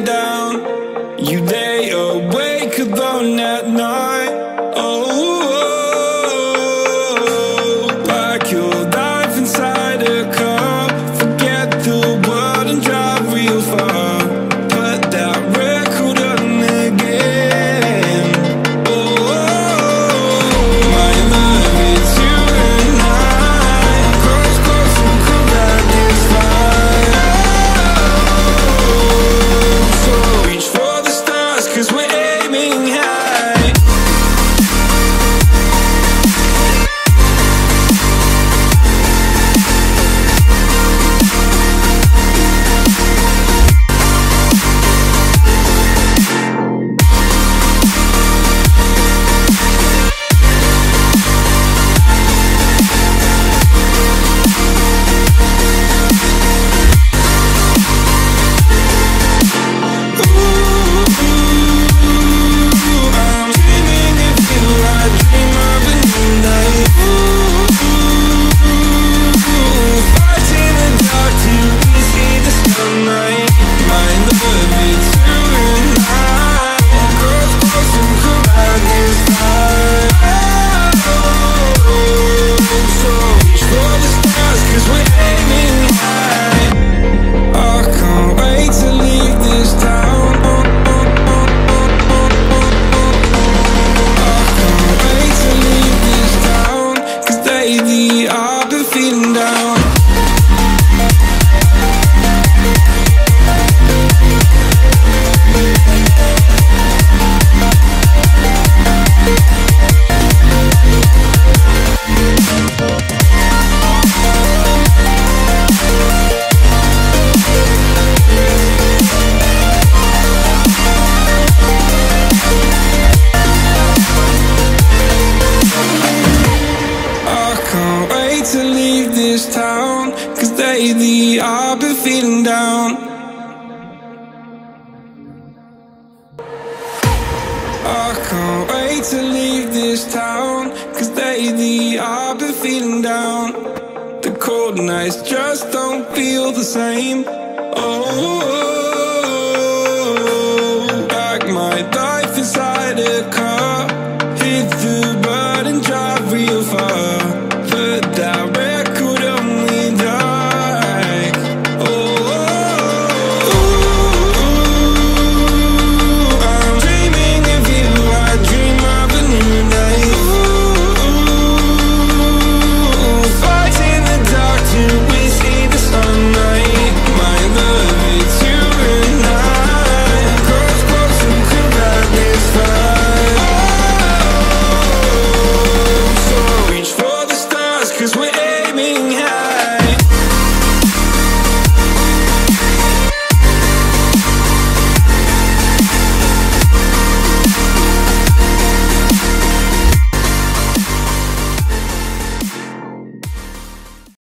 down. this town Cause lately I've been feeling down. I can't wait to leave this town Cause lately I've been feeling down. The cold nights just don't feel the same.